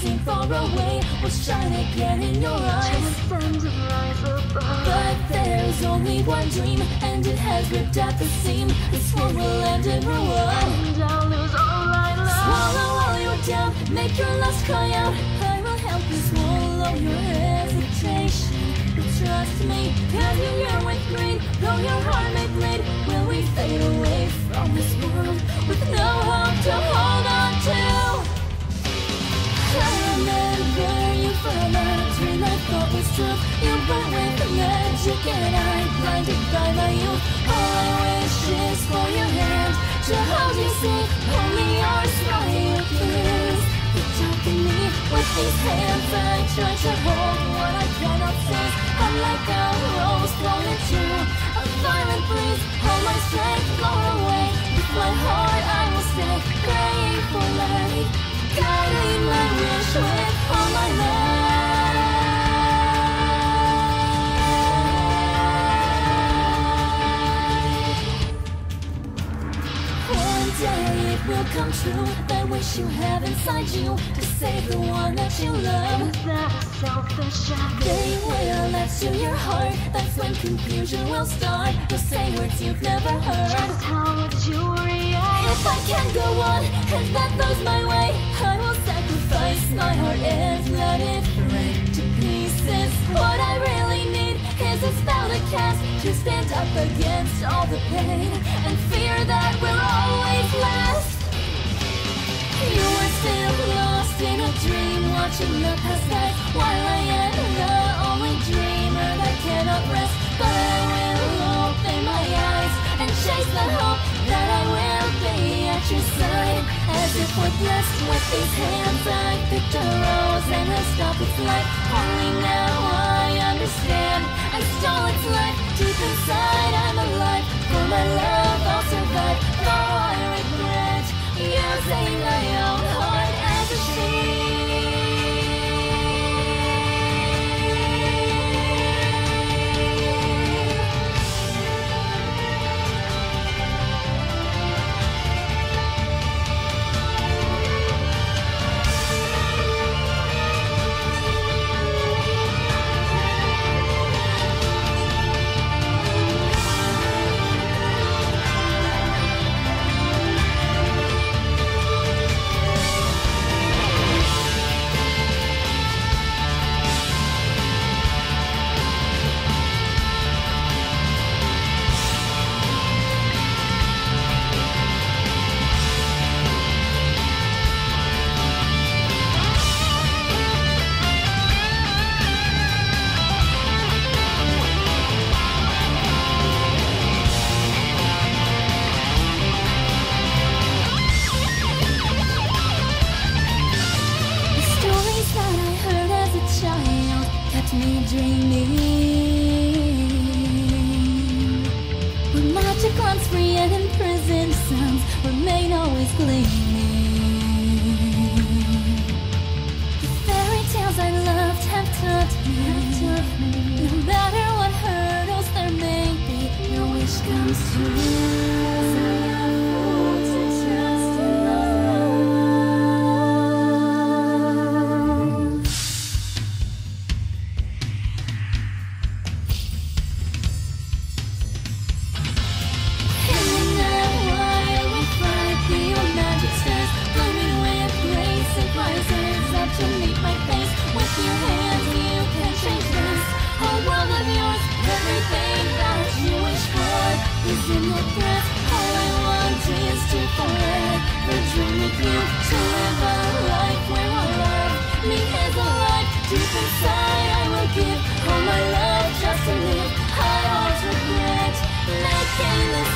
seem far away will shine again in your eyes. But there's only one dream, and it has ripped at the seam. This one will end in ruin. Swallow all your doubt, make your lust cry out. I will help you swallow your hesitation. But trust me, can you yearn with greed? Though your heart may bleed, will we fade away from this world true. You burn with magic and I'm blinded by my youth. All I wish is for your hand to hold you safe. Only yours while you kiss. You darken me with these hands. I try to hold what I cannot seize. I'm like a rose thrown into a violent breeze. All my strength blown away. With my heart I will stay for light. Guiding will come true. That wish you have inside you to save the one that you love. They will to your heart. That's when confusion will start. You'll say words you've never heard. How did you react? If I can go on, and that goes my way, I will sacrifice my heart and let it break to pieces. What I really need is a spell to cast to stand up against all the pain and fear that will always dream, watching the past pass while I am the only dreamer that cannot rest. But I will open my eyes and chase the hope that I will be at your side. As if we're blessed with these hands, I picked a rose and I stopped its life. Only now I understand. I stole its life deep inside. I'm alive for my love. I'll survive. Always gleaming. The fairy tales I loved have taught me. No matter what hurdles there may be, your wish comes true. You, to life alive. Deep inside I will give all my love just to live. I won't regret making this